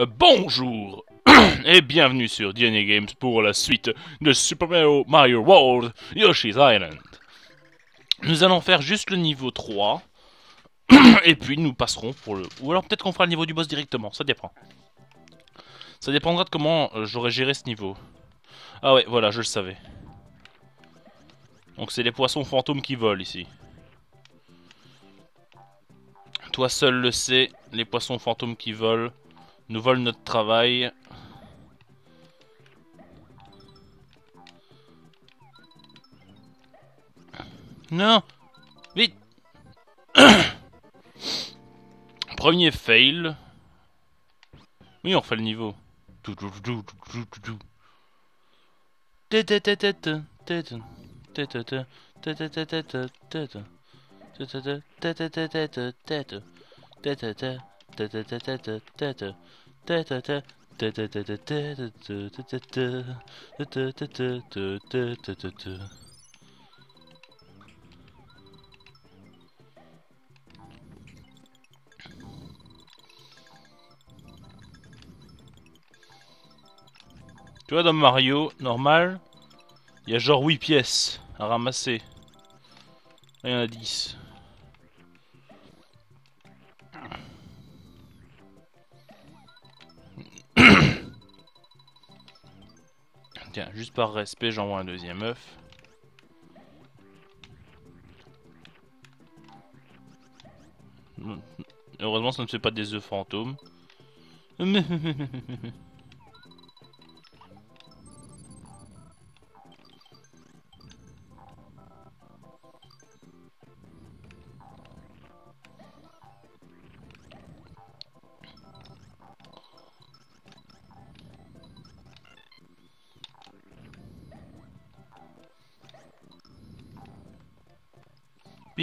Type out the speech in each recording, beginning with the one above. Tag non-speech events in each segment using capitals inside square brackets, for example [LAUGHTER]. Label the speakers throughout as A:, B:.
A: Euh, bonjour [CLEARS THROAT] et bienvenue sur DNA Games pour la suite de Super Mario World Yoshi's Island. Nous allons faire juste le niveau 3 [CLEARS THROAT] et puis nous passerons pour le... Ou alors peut-être qu'on fera le niveau du boss directement, ça dépend. Ça dépendra de comment euh, j'aurai géré ce niveau. Ah ouais, voilà, je le savais. Donc c'est les poissons fantômes qui volent ici. Toi seul le sais, les poissons fantômes qui volent nous volent notre travail. Non Vite [COUGHS] Premier fail. Oui, on fait le niveau. Tu vois, dans Mario, normal, il y a genre 8 pièces à ramasser. Il y en a 10. Tiens, juste par respect, j'envoie un deuxième œuf. Heureusement, ça ne fait pas des œufs fantômes. [LAUGHS]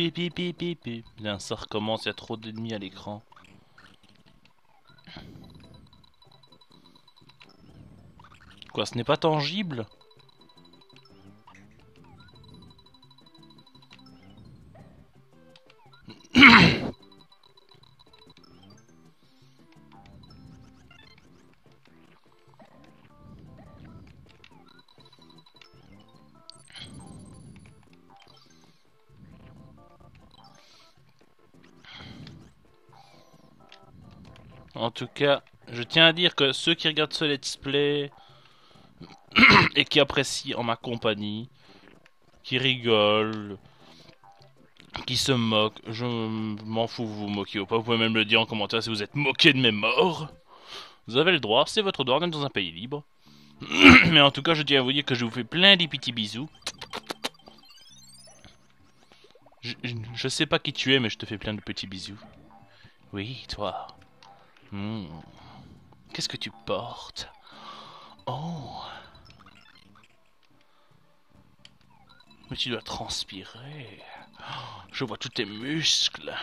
A: Bip. Bien, ça recommence, il y a trop d'ennemis à l'écran. Quoi, ce n'est pas tangible? En tout cas, je tiens à dire que ceux qui regardent ce let's play [CLEARS THROAT] et qui apprécient en ma compagnie, qui rigolent, qui se moquent, je m'en fous, vous vous moquez ou pas. Vous pouvez même le dire en commentaire si vous êtes moqué de mes morts. Vous avez le droit, c'est votre droit, même dans un pays libre. [CLEARS THROAT] Mais en tout cas, je tiens à vous dire que je vous fais plein de petits bisous. Je, je sais pas qui tu es, mais je te fais plein de petits bisous. Oui, toi. Hmm. Qu'est-ce que tu portes? Oh Mais tu dois transpirer. Je vois tous tes muscles.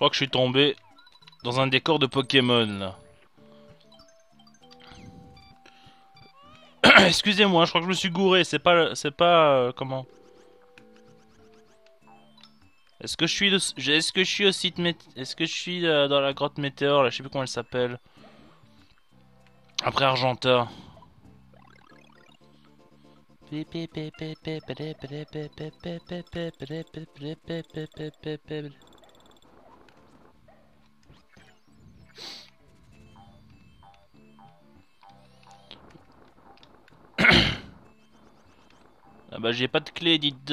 A: Crois que je suis tombé dans un décor de Pokémon. [COUGHS] Excusez-moi, je crois que je me suis gouré, c'est pas c'est pas euh, comment? Est-ce que je suis est-ce que je suis au site est-ce que je suis euh, dans la grotte météore là, je sais plus comment elle s'appelle. Après Argenta. Ah bah j'ai pas de clé, dites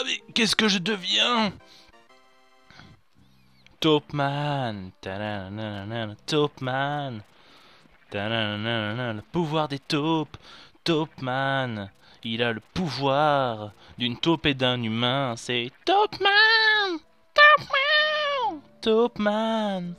A: Ah, mais qu'est-ce que je deviens? Topman. Topman. Le pouvoir des taupes. Topman. Il a le pouvoir d'une taupe et d'un humain. C'est Topman. Topman. Topman.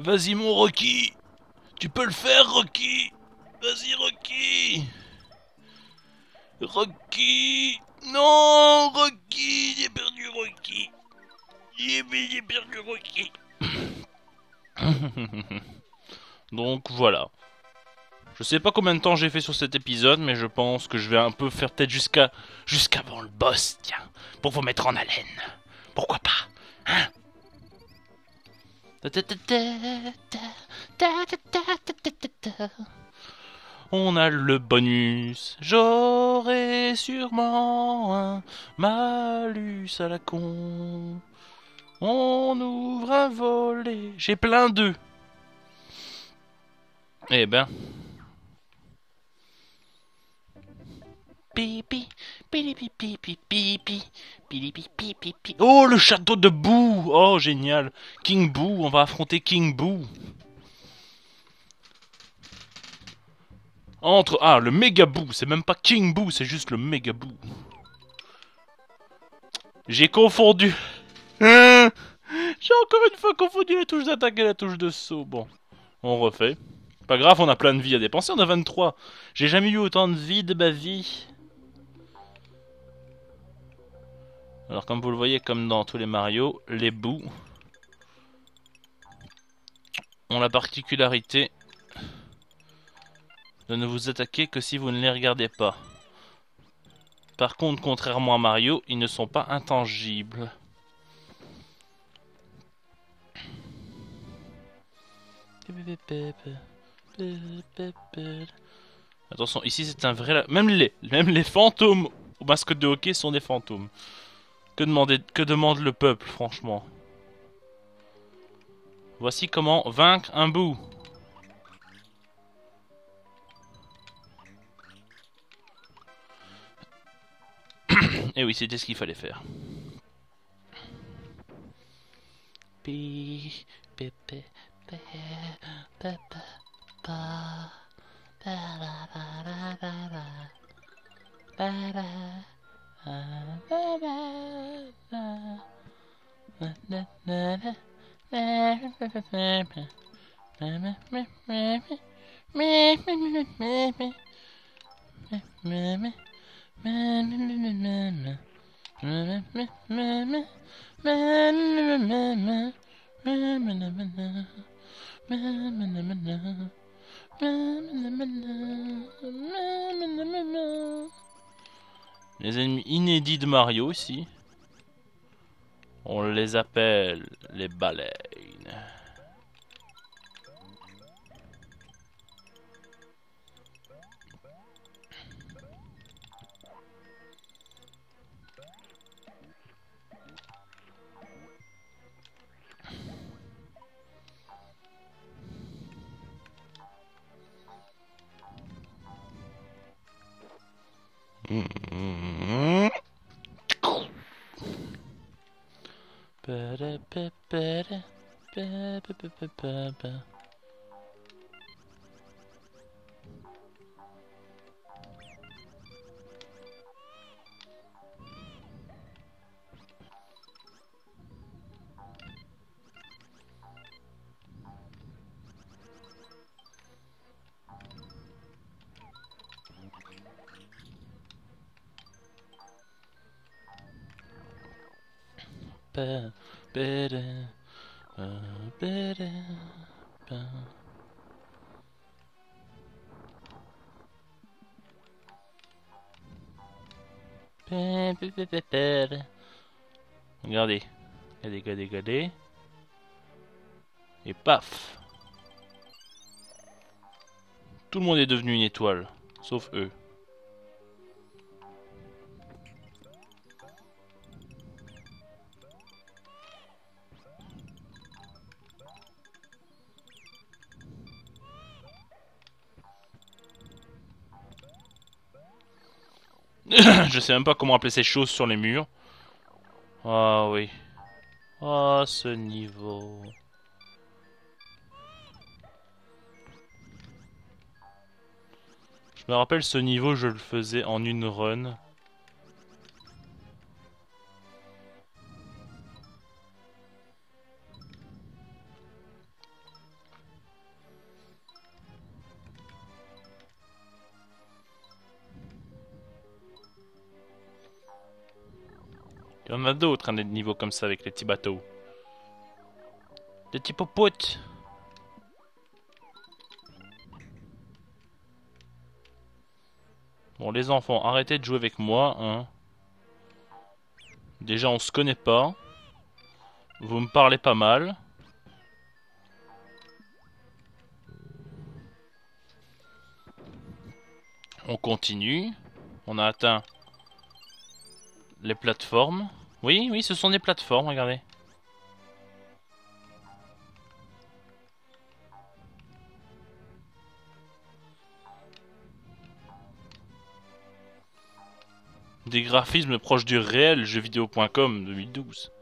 A: Vas-y mon Rocky. Tu peux le faire Rocky. Vas-y Rocky. Rocky. Non Rocky J'ai perdu Rocky. J'ai perdu Rocky. [COUGHS] Donc voilà. Je sais pas combien de temps j'ai fait sur cet épisode, mais je pense que je vais un peu faire peut-être jusqu'à jusqu'avant le boss, tiens, pour vous mettre en haleine. Pourquoi pas Hein? On a le bonus. J'aurai sûrement un malus à la con. On ouvre un volet. J'ai plein d'œufs. Eh ben. Pipi, pipi, pipi, pipi, Oh, le château de Boo Oh, génial King Boo, on va affronter King Boo. Entre... Ah, le méga Boo, c'est même pas King Boo, c'est juste le méga Boo. J'ai confondu. [LAUGHS] J'ai encore une fois confondu la touche d'attaque et la touche de saut. Bon, on refait. Pas grave, on a plein de vie à dépenser, on a 23. J'ai jamais eu autant de vie de ma vie. Alors comme vous le voyez, comme dans tous les Mario, les bouts ont la particularité de ne vous attaquer que si vous ne les regardez pas. Par contre, contrairement à Mario, ils ne sont pas intangibles. Attention, ici c'est un vrai... Même les, même les fantômes au masque de hockey sont des fantômes. Que, demande le peuple, franchement? Voici comment vaincre un bout. Et [COUGHS] eh oui, c'était ce qu'il fallait faire. Mamma, [LAUGHS] [LAUGHS] Les ennemis inédits de Mario ici. On les appelle les baleines. ba, ba, Regardez, regardez, regardez, regardez. Et paf Tout le monde est devenu une étoile, sauf eux. [COUGHS] Je sais même pas comment appeler ces choses sur les murs. Ah oui. Ah ce niveau. Je me rappelle ce niveau, je le faisais en une run. Il y en a d'autres, hein, des niveaux comme ça avec les petits bateaux. Des petits popotes. Bon, les enfants, arrêtez de jouer avec moi, hein. Déjà, on se connaît pas. Vous me parlez pas mal. On continue. On a atteint les plateformes. Oui, oui, ce sont des plateformes, regardez. Des graphismes proches du réel, jeuxvideo.com 2012.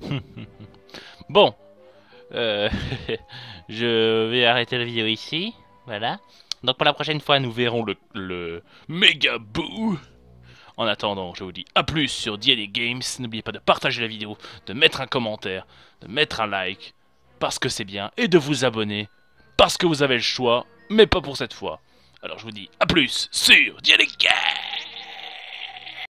A: [LAUGHS] bon, euh, [LAUGHS] je vais arrêter la vidéo ici, voilà. Donc pour la prochaine fois, nous verrons le, le méga. En attendant, je vous dis à plus sur DLA Games. N'oubliez pas de partager la vidéo, de mettre un commentaire, de mettre un like, parce que c'est bien, et de vous abonner, parce que vous avez le choix, mais pas pour cette fois. Alors je vous dis à plus sur DLA Games